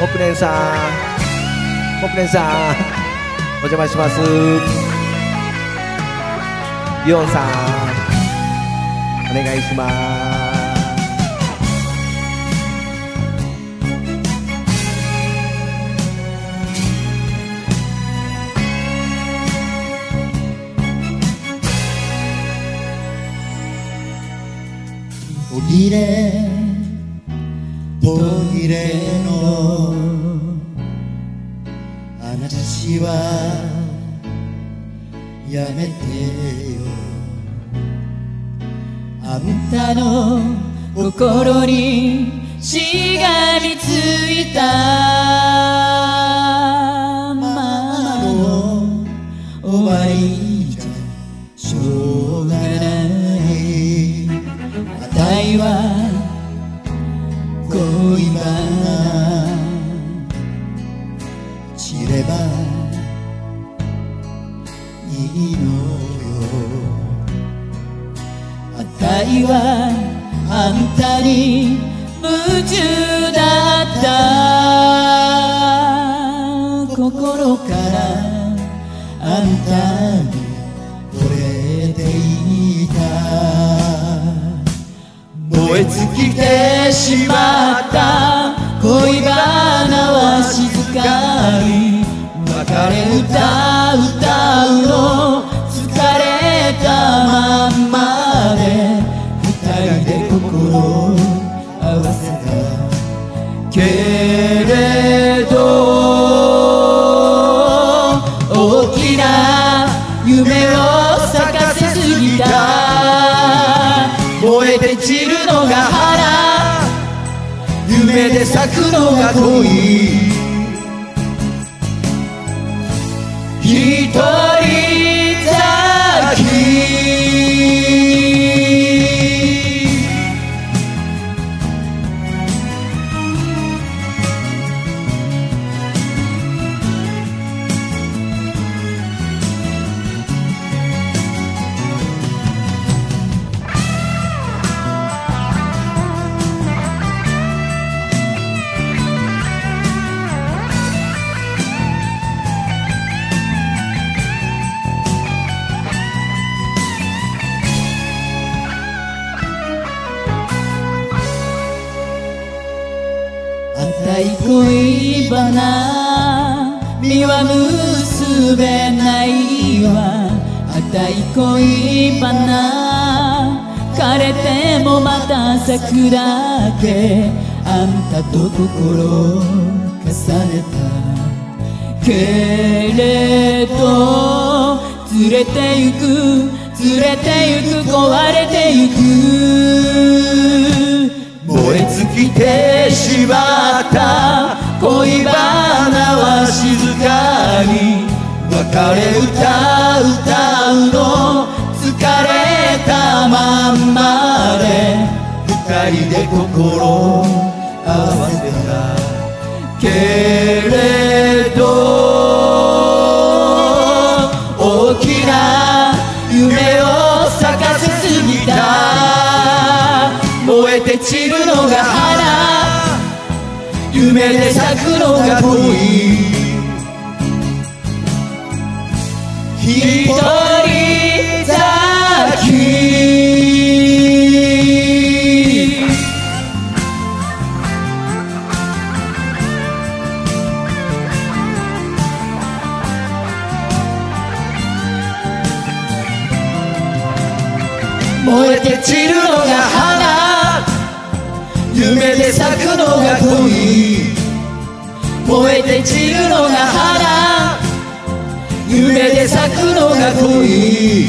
ポップレンさん。ポップレンさん。お邪魔します。リオンさん。お願いします。途切れ途切れの話はやめてよ。あんたの心にしがみついた。愛はあんたに夢中だった。心からあんたに惚れていた。燃え尽きてしまう夢を咲かせすぎた。燃えて散るのが花夢で咲くのが恋。たい恋バナ実は結べないわ。あたい恋バナ枯れてもまた咲くだけあんたと心を重ねた。けれど連れてゆく連れてゆく壊れてゆく。てしまった。恋バナは静かに。別れ歌う歌うの。疲れたまんまで。二人で心合わせた。けれどのが花夢で咲くのが恋一人咲き燃えて散るのが花。夢で咲くのが恋。燃えて散るのが花夢で咲くのが恋。